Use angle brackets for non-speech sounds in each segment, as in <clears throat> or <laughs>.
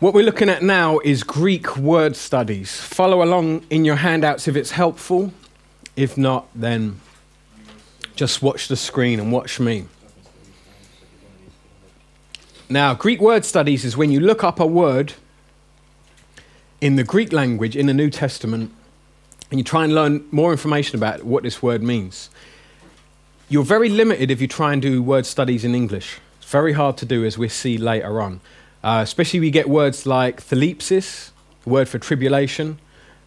What we're looking at now is Greek word studies. Follow along in your handouts if it's helpful. If not, then just watch the screen and watch me. Now, Greek word studies is when you look up a word in the Greek language in the New Testament and you try and learn more information about what this word means. You're very limited if you try and do word studies in English. It's very hard to do, as we'll see later on. Uh, especially we get words like thlipsis, word for tribulation.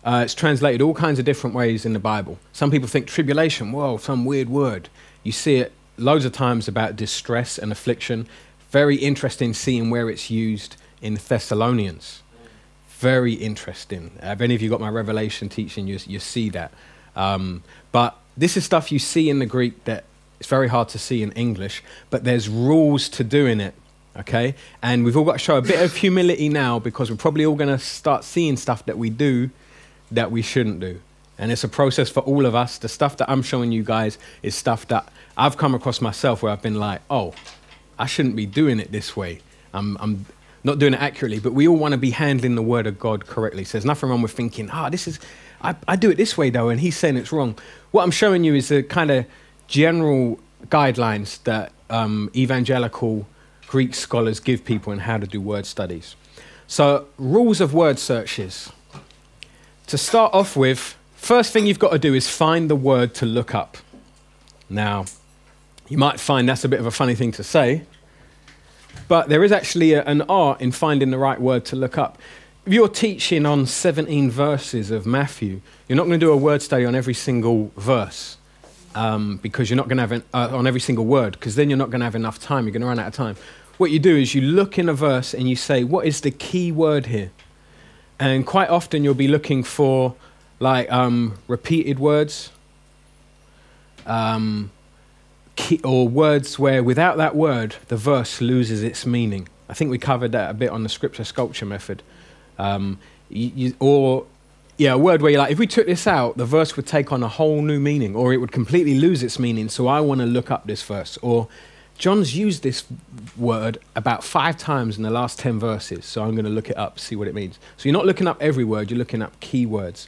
Uh, it's translated all kinds of different ways in the Bible. Some people think tribulation, whoa, some weird word. You see it loads of times about distress and affliction. Very interesting seeing where it's used in Thessalonians. Very interesting. Have any of you got my Revelation teaching? You, you see that. Um, but this is stuff you see in the Greek that it's very hard to see in English, but there's rules to doing it okay? And we've all got to show a bit of humility now because we're probably all going to start seeing stuff that we do that we shouldn't do. And it's a process for all of us. The stuff that I'm showing you guys is stuff that I've come across myself where I've been like, oh, I shouldn't be doing it this way. I'm, I'm not doing it accurately, but we all want to be handling the word of God correctly. So there's nothing wrong with thinking, ah, oh, this is, I, I do it this way though, and he's saying it's wrong. What I'm showing you is the kind of general guidelines that um, evangelical Greek scholars give people in how to do word studies. So, rules of word searches. To start off with, first thing you've got to do is find the word to look up. Now, you might find that's a bit of a funny thing to say, but there is actually a, an art in finding the right word to look up. If you're teaching on 17 verses of Matthew, you're not going to do a word study on every single verse um, because you're not going to have an, uh, on every single word because then you're not going to have enough time. You're going to run out of time what you do is you look in a verse and you say, what is the key word here? And quite often you'll be looking for like um, repeated words um, key, or words where without that word the verse loses its meaning. I think we covered that a bit on the scripture sculpture method. Um, you, you, or yeah, a word where you're like, if we took this out, the verse would take on a whole new meaning, or it would completely lose its meaning. So I want to look up this verse. Or John's used this word about five times in the last 10 verses, so I'm going to look it up, see what it means. So you're not looking up every word, you're looking up key words.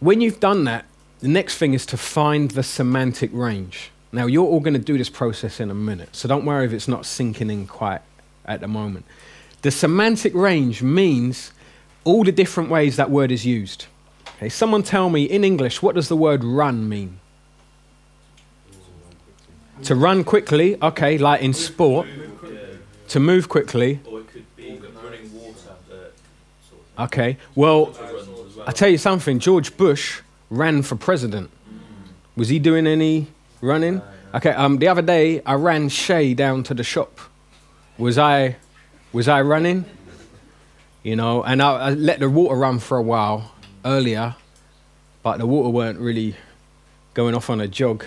When you've done that, the next thing is to find the semantic range. Now, you're all going to do this process in a minute, so don't worry if it's not sinking in quite at the moment. The semantic range means all the different ways that word is used. Okay, someone tell me in English, what does the word run mean? To run quickly, okay, like in sport. To move quickly. Okay, well, I tell you something. George Bush ran for president. Was he doing any running? Okay, um, the other day I ran Shay down to the shop. Was I, was I running? You know, and I, I let the water run for a while earlier, but the water weren't really going off on a jog.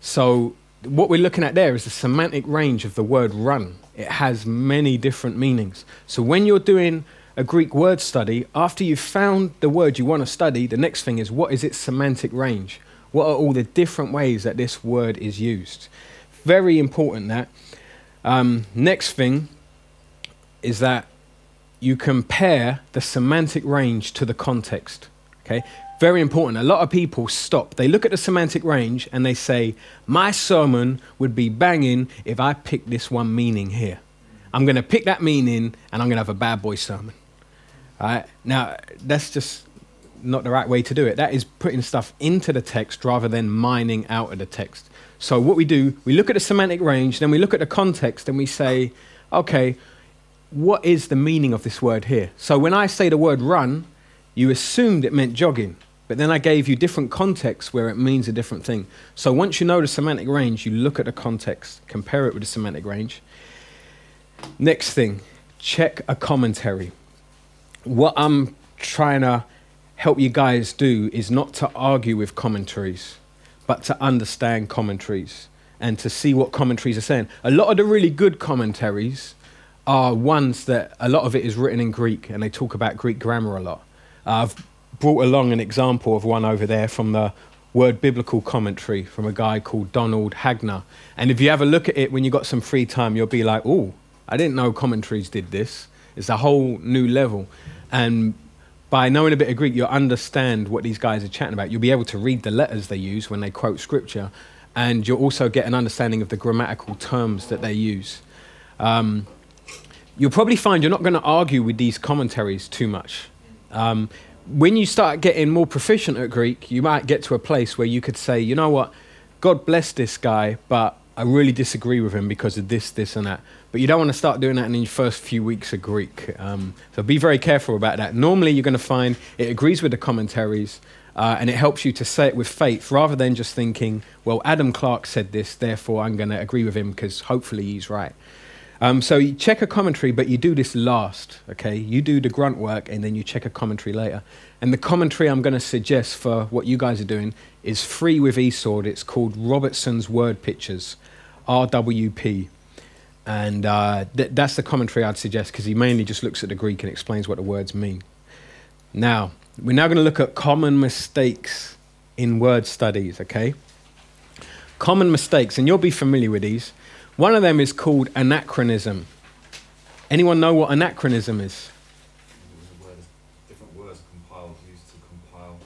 So what we're looking at there is the semantic range of the word run. It has many different meanings. So when you're doing a Greek word study, after you've found the word you want to study, the next thing is what is its semantic range? What are all the different ways that this word is used? Very important that. Um, next thing is that you compare the semantic range to the context. Okay, very important. A lot of people stop. They look at the semantic range and they say, My sermon would be banging if I pick this one meaning here. I'm going to pick that meaning and I'm going to have a bad boy sermon. All right? Now, that's just not the right way to do it. That is putting stuff into the text rather than mining out of the text. So, what we do, we look at the semantic range, then we look at the context and we say, okay, what is the meaning of this word here? So, when I say the word run, you assumed it meant jogging. But then I gave you different contexts where it means a different thing. So once you know the semantic range, you look at the context, compare it with the semantic range. Next thing, check a commentary. What I'm trying to help you guys do is not to argue with commentaries, but to understand commentaries and to see what commentaries are saying. A lot of the really good commentaries are ones that a lot of it is written in Greek and they talk about Greek grammar a lot. Uh, I've brought along an example of one over there from the Word Biblical Commentary from a guy called Donald Hagner. And if you have a look at it when you've got some free time, you'll be like, oh, I didn't know commentaries did this. It's a whole new level. And by knowing a bit of Greek, you'll understand what these guys are chatting about. You'll be able to read the letters they use when they quote scripture, and you'll also get an understanding of the grammatical terms that they use. Um, you'll probably find you're not going to argue with these commentaries too much. Um, when you start getting more proficient at Greek, you might get to a place where you could say, you know what, God bless this guy, but I really disagree with him because of this, this, and that. But you don't want to start doing that in your first few weeks of Greek. Um, so be very careful about that. Normally, you're going to find it agrees with the commentaries uh, and it helps you to say it with faith rather than just thinking, well, Adam Clarke said this, therefore I'm going to agree with him because hopefully he's right. Um, so you check a commentary, but you do this last, okay? You do the grunt work and then you check a commentary later. And the commentary I'm going to suggest for what you guys are doing is free with e-Sword. It's called Robertson's Word Pictures, RWP. And uh, th- that's the commentary I'd suggest because he mainly just looks at the Greek and explains what the words mean. Now, we're now going to look at common mistakes in word studies, okay? Common mistakes, and you'll be familiar with these. One of them is called anachronism. Anyone know what anachronism is? different words compiled, used to compile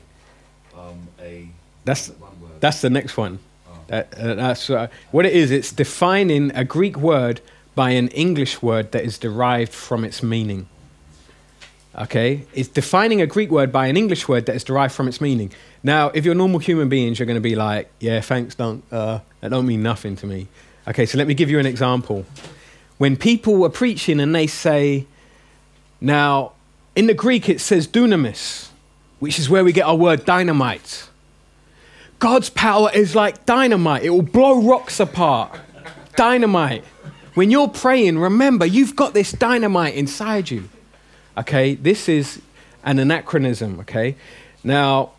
a That's that's the next one. Oh. That, uh, that's uh, what it is. It's defining a Greek word by an English word that is derived from its meaning. Okay, it's defining a Greek word by an English word that is derived from its meaning. Now, if you're normal human beings, you're going to be like, "Yeah, thanks, don't uh, that don't mean nothing to me." Okay, so let me give you an example. When people are preaching and they say, now in the Greek it says dunamis, which is where we get our word dynamite. God's power is like dynamite, it will blow rocks apart. dynamite. When you're praying, remember, you've got this dynamite inside you. Okay, this is an anachronism, okay? Now,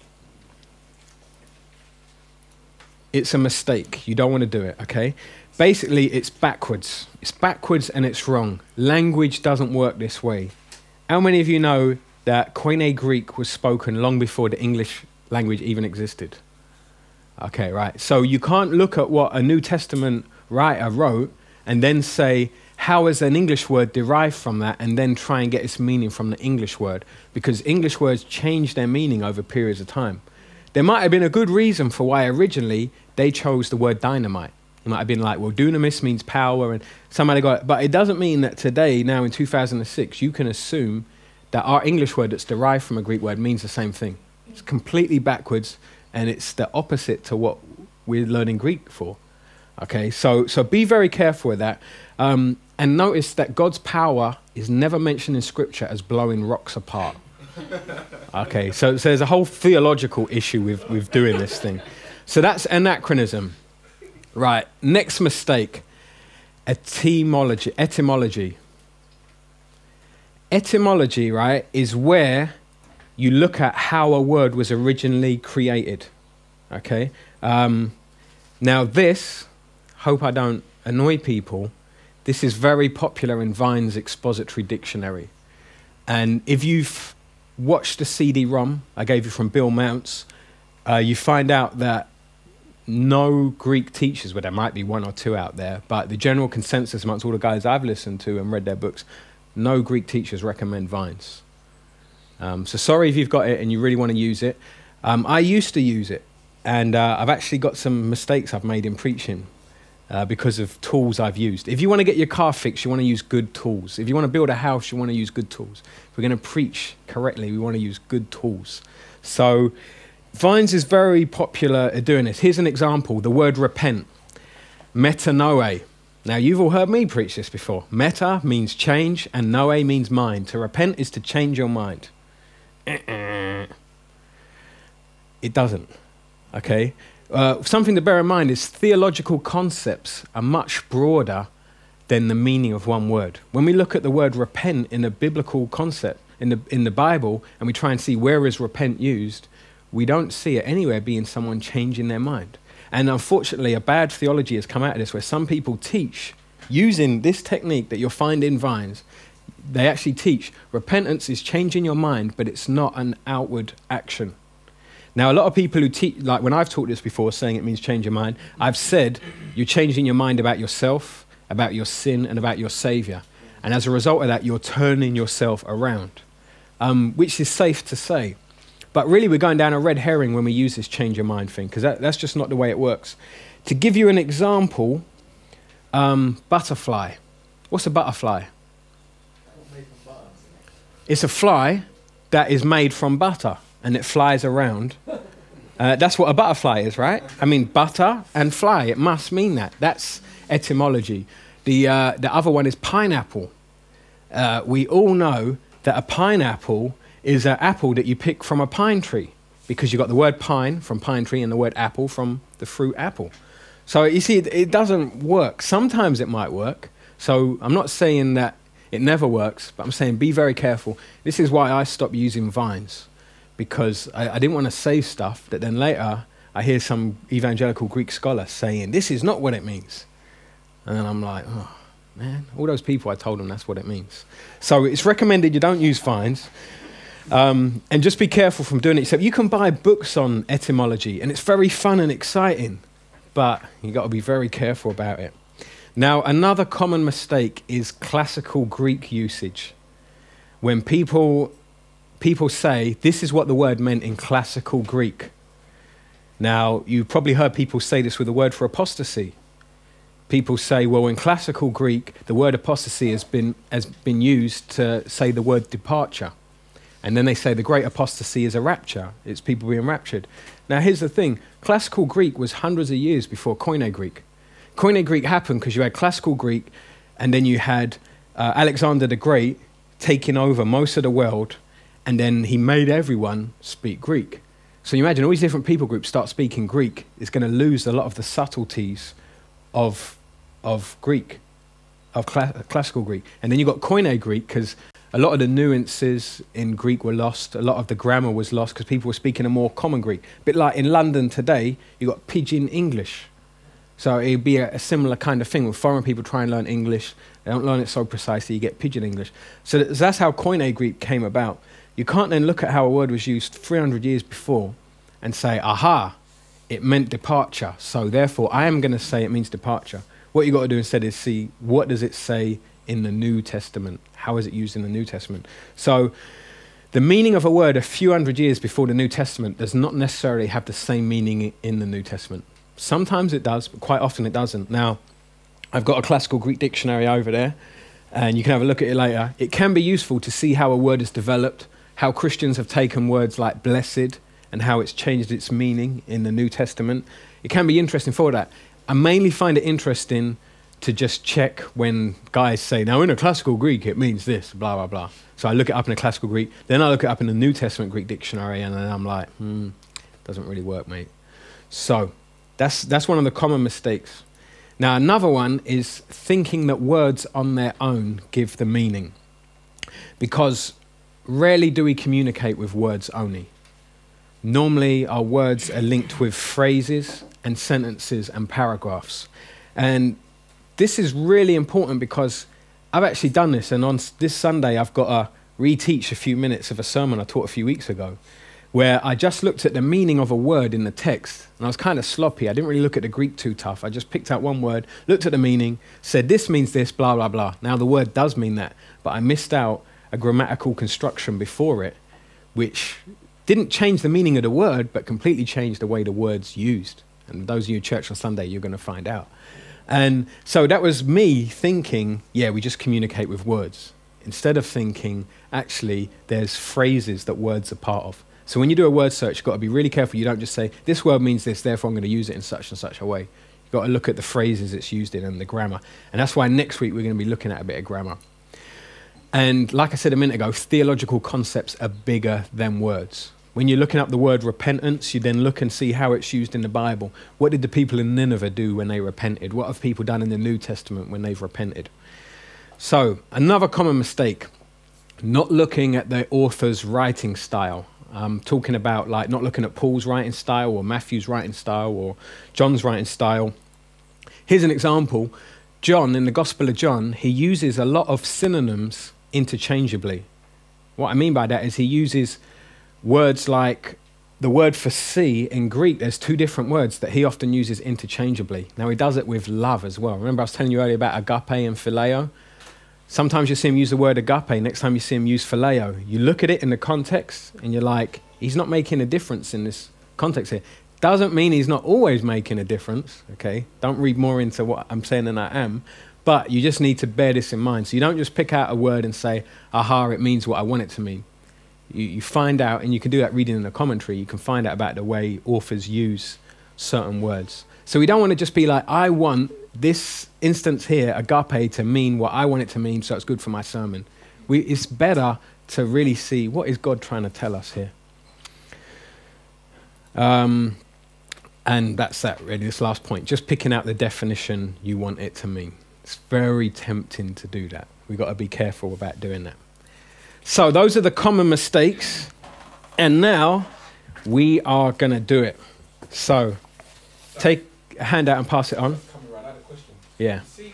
it's a mistake. You don't want to do it, okay? Basically, it's backwards. It's backwards and it's wrong. Language doesn't work this way. How many of you know that Koine Greek was spoken long before the English language even existed? Okay, right. So you can't look at what a New Testament writer wrote and then say, how is an English word derived from that, and then try and get its meaning from the English word, because English words change their meaning over periods of time. There might have been a good reason for why originally they chose the word dynamite. Might have been like, well, dunamis means power, and somebody got it. But it doesn't mean that today, now in 2006, you can assume that our English word that's derived from a Greek word means the same thing. It's completely backwards, and it's the opposite to what we're learning Greek for. Okay, so so be very careful with that, um, and notice that God's power is never mentioned in Scripture as blowing rocks apart. <laughs> Okay, so, so there's a whole theological issue with with doing this thing. So that's anachronism. Right. Next mistake, etymology. Etymology. Etymology, right, is where you look at how a word was originally created. Okay. Um, now this, hope I don't annoy people. This is very popular in Vine's expository dictionary, and if you've watched the CD-ROM I gave you from Bill Mounce, uh, you find out that no Greek teachers, where there might be one or two out there, but the general consensus amongst all the guys I've listened to and read their books, no Greek teachers recommend Vine's. Um, so sorry if you've got it and you really want to use it. Um, I used to use it, and uh, I've actually got some mistakes I've made in preaching uh, because of tools I've used. If you want to get your car fixed, you want to use good tools. If you want to build a house, you want to use good tools. If we're going to preach correctly, we want to use good tools. So Vine's is very popular at doing this. Here's an example the word repent, metanoe. Now, you've all heard me preach this before. Meta means change, and noe means mind. To repent is to change your mind. <clears throat> It doesn't. Okay? Uh, something to bear in mind is theological concepts are much broader than the meaning of one word. When we look at the word repent in a biblical concept in the, in the Bible and we try and see where is repent used, we don't see it anywhere being someone changing their mind. And unfortunately, a bad theology has come out of this where some people teach using this technique that you'll find in Vine's. They actually teach repentance is changing your mind, but it's not an outward action. Now, a lot of people who teach, like when I've taught this before, saying it means change your mind, I've said you're changing your mind about yourself, about your sin, and about your Savior. And as a result of that, you're turning yourself around, um, which is safe to say. But really, we're going down a red herring when we use this change your mind thing, because that, that's just not the way it works. To give you an example, um, butterfly. What's a butterfly? It's a fly that is made from butter and it flies around. Uh, that's what a butterfly is, right? I mean, butter and fly. It must mean that. That's etymology. The, uh, the other one is pineapple. Uh, we all know that a pineapple is an apple that you pick from a pine tree because you've got the word pine from pine tree and the word apple from the fruit apple. So you see, it, it doesn't work. Sometimes it might work. So I'm not saying that it never works, but I'm saying be very careful. This is why I stopped using Vine's because I, I didn't want to say stuff that then later I hear some evangelical Greek scholar saying, this is not what it means. And then I'm like, oh, man, all those people, I told them that's what it means. So it's recommended you don't use Vine's. Um, and just be careful from doing it. So you can buy books on etymology, and it's very fun and exciting, but you've got to be very careful about it. Now, another common mistake is classical Greek usage. When people, people say, this is what the word meant in classical Greek. Now, you've probably heard people say this with the word for apostasy. People say, well, in classical Greek, the word apostasy has been, has been used to say the word departure. And then they say the great apostasy is a rapture, it's people being raptured. Now, here's the thing classical Greek was hundreds of years before Koine Greek. Koine Greek happened because you had classical Greek, and then you had uh, Alexander the Great taking over most of the world, and then he made everyone speak Greek. So you imagine all these different people groups start speaking Greek, it's going to lose a lot of the subtleties of, of Greek, of cla- classical Greek. And then you've got Koine Greek because a lot of the nuances in Greek were lost, a lot of the grammar was lost because people were speaking a more common Greek. A bit like in London today, you've got pidgin English. So it'd be a, a, similar kind of thing with foreign people try and learn English. They don't learn it so precisely, you get pidgin English. So that's how Koine Greek came about. You can't then look at how a word was used 300 years before and say, aha, it meant departure. So therefore, I am going to say it means departure. What you've got to do instead is see what does it say in the New Testament? How is it used in the New Testament? So the meaning of a word a few hundred years before the New Testament does not necessarily have the same meaning in the New Testament. Sometimes it does, but quite often it doesn't. Now, I've got a classical Greek dictionary over there, and you can have a look at it later. It can be useful to see how a word is developed, how Christians have taken words like blessed and how it's changed its meaning in the New Testament. It can be interesting for that. I mainly find it interesting to just check when guys say, now in a classical Greek it means this, blah, blah, blah. So I look it up in a classical Greek, then I look it up in the New Testament Greek dictionary, and then I'm like, hmm, doesn't really work, mate. So that's, that's one of the common mistakes. Now, another one is thinking that words on their own give the meaning. Because rarely do we communicate with words only. Normally, our words are linked with phrases and sentences and paragraphs. And this is really important because I've actually done this, and on this Sunday, I've got to reteach a few minutes of a sermon I taught a few weeks ago where I just looked at the meaning of a word in the text and I was kind of sloppy. I didn't really look at the Greek too tough. I just picked out one word, looked at the meaning, said this means this, blah, blah, blah. Now the word does mean that, but I missed out a grammatical construction before it, which didn't change the meaning of the word, but completely changed the way the word's used. And those of you church on Sunday, you're going to find out. And so that was me thinking, yeah, we just communicate with words. Instead of thinking, actually, there's phrases that words are part of. So when you do a word search, you've got to be really careful. You don't just say, this word means this, therefore I'm going to use it in such and such a way. You've got to look at the phrases it's used in and the grammar. And that's why next week we're going to be looking at a bit of grammar. And like I said a minute ago, theological concepts are bigger than words. When you're looking up the word repentance, you then look and see how it's used in the Bible. What did the people in Nineveh do when they repented? What have people done in the New Testament when they've repented? So, another common mistake not looking at the author's writing style. I'm talking about like not looking at Paul's writing style or Matthew's writing style or John's writing style. Here's an example. John, in the Gospel of John, he uses a lot of synonyms interchangeably. What I mean by that is he uses words like the word for see in Greek, there's two different words that he often uses interchangeably. Now, he does it with love as well. Remember, I was telling you earlier about agape and phileo? Sometimes you see him use the word agape, next time you see him use phileo. You look at it in the context and you're like, he's not making a difference in this context here. Doesn't mean he's not always making a difference, okay? Don't read more into what I'm saying than I am. But you just need to bear this in mind. So you don't just pick out a word and say, aha, it means what I want it to mean. You, you find out, and you can do that reading in the commentary, you can find out about the way authors use certain words. So we don't want to just be like, I want this instance here, agape, to mean what I want it to mean, so it's good for my sermon. We, it's better to really see what is God trying to tell us here. Um, and that's that, really, this last point. Just picking out the definition you want it to mean. It's very tempting to do that. We've got to be careful about doing that. So, those are the common mistakes. And now we are going to do it. So, take a handout and pass it on. Coming I had a question. Yeah. You see,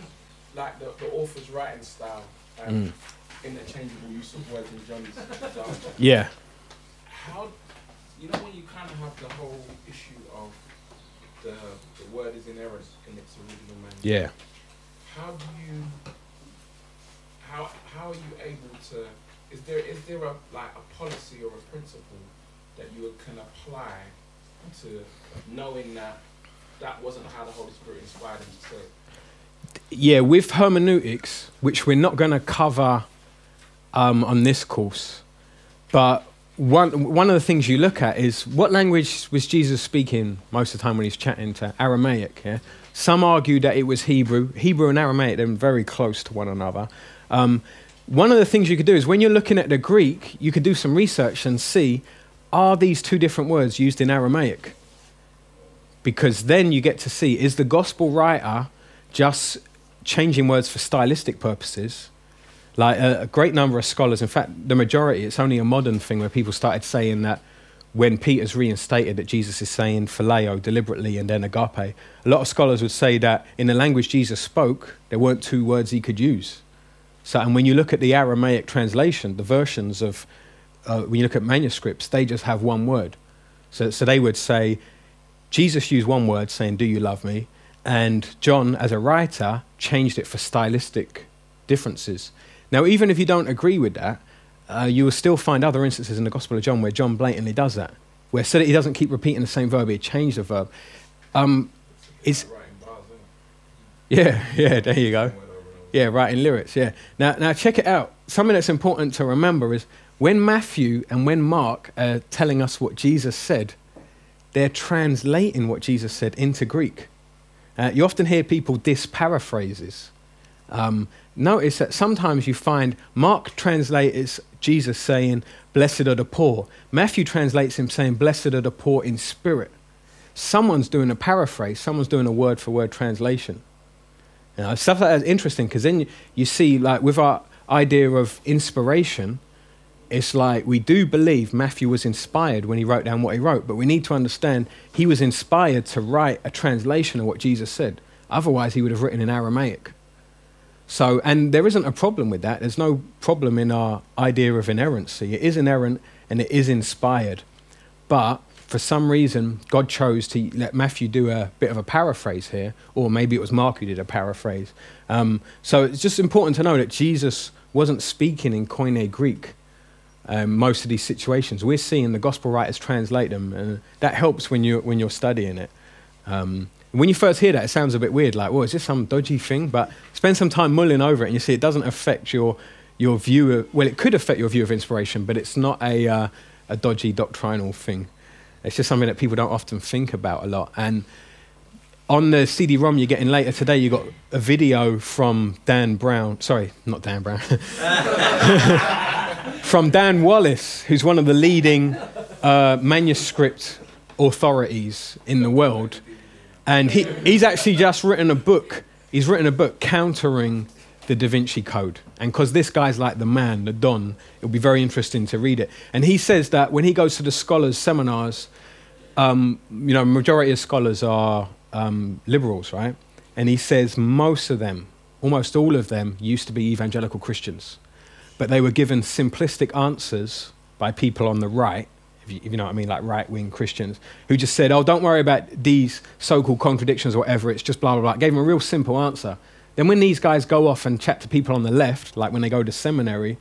like the, the author's writing style and interchangeable use of words in John's example. Yeah. How, you know, when you kind of have the whole issue of the, the word is in error in its original manner. Yeah. How do you, how, how are you able to, is there, is there a, like a policy or a principle that you can apply to knowing that that wasn't how the Holy Spirit inspired him to say? Yeah, with hermeneutics, which we're not going to cover um, on this course, but one, one of the things you look at is what language was Jesus speaking most of the time when he's chatting to Aramaic? Yeah? Some argue that it was Hebrew. Hebrew and Aramaic, they're very close to one another. Um, one of the things you could do is when you're looking at the Greek, you could do some research and see are these two different words used in Aramaic? Because then you get to see is the gospel writer just changing words for stylistic purposes? Like a, a great number of scholars, in fact, the majority, it's only a modern thing where people started saying that when Peter's reinstated that Jesus is saying phileo deliberately and then agape, a lot of scholars would say that in the language Jesus spoke, there weren't two words he could use. So, and when you look at the Aramaic translation, the versions of, uh, when you look at manuscripts, they just have one word. So, so they would say, Jesus used one word saying, Do you love me? And John, as a writer, changed it for stylistic differences. Now, even if you don't agree with that, uh, you will still find other instances in the Gospel of John where John blatantly does that, where so that he doesn't keep repeating the same verb, he changed the verb. Um, it's, Writing bars, isn't it? yeah, <laughs> yeah, there you go. Yeah, writing lyrics. Yeah. Now, now check it out. Something that's important to remember is when Matthew and when Mark are telling us what Jesus said, they're translating what Jesus said into Greek. Uh, you often hear people diss paraphrases. Um, notice that sometimes you find Mark translates Jesus saying, Blessed are the poor. Matthew translates him saying, Blessed are the poor in spirit. Someone's doing a paraphrase, someone's doing a word for word translation. You know, stuff like that is interesting because then you, you see, like, with our idea of inspiration, it's like we do believe Matthew was inspired when he wrote down what he wrote, but we need to understand he was inspired to write a translation of what Jesus said. Otherwise, he would have written in Aramaic. So, and there isn't a problem with that. There's no problem in our idea of inerrancy. It is inerrant and it is inspired. But for some reason, God chose to let Matthew do a bit of a paraphrase here, or maybe it was Mark who did a paraphrase. Um, so it's just important to know that Jesus wasn't speaking in Koine Greek um, most of these situations. We're seeing the gospel writers translate them, and that helps when you're, when you're studying it. Um, when you first hear that, it sounds a bit weird, like, well, is this some dodgy thing? But spend some time mulling over it, and you see it doesn't affect your, your view of, well, it could affect your view of inspiration, but it's not a, uh, a dodgy doctrinal thing. It's just something that people don't often think about a lot. And on the CD-ROM you're getting later today, you got a video from Dan Brown. Sorry, not Dan Brown. <laughs> from Dan Wallace, who's one of the leading uh, manuscript authorities in the world. And he, he's actually just written a book. He's written a book countering the Da Vinci Code. And because this guy's like the man, the Don, it'll be very interesting to read it. And he says that when he goes to the scholars' seminars, um, you know, majority of scholars are um, liberals, right? And he says most of them, almost all of them, used to be evangelical Christians. But they were given simplistic answers by people on the right, if you, if you know what I mean, like right wing Christians, who just said, oh, don't worry about these so called contradictions or whatever, it's just blah, blah, blah. Gave them a real simple answer. Then when these guys go off and chat to people on the left, like when they go to seminary,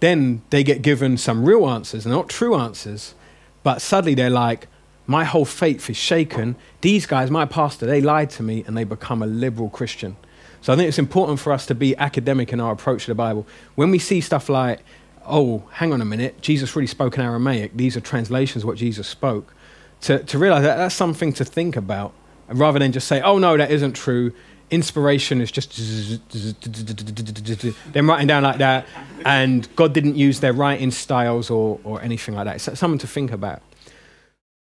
then they get given some real answers, not true answers. But suddenly they're like, my whole faith is shaken. These guys, my pastor, they lied to me and they become a liberal Christian. So I think it's important for us to be academic in our approach to the Bible. When we see stuff like, oh, hang on a minute, Jesus really spoke in Aramaic, these are translations of what Jesus spoke, to, to realize that that's something to think about rather than just say, oh, no, that isn't true. Inspiration is just them writing down like that, and God didn't use their writing styles or, or anything like that. It's something to think about.